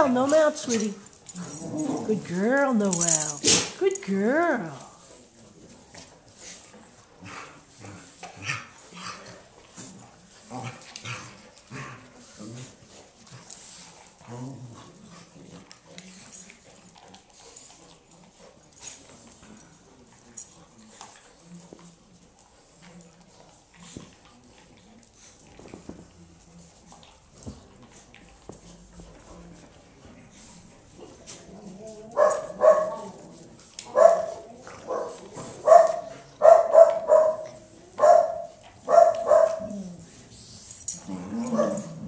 Noel, no mouth, sweetie. Good girl, Noel. Good girl. Oh. Wow.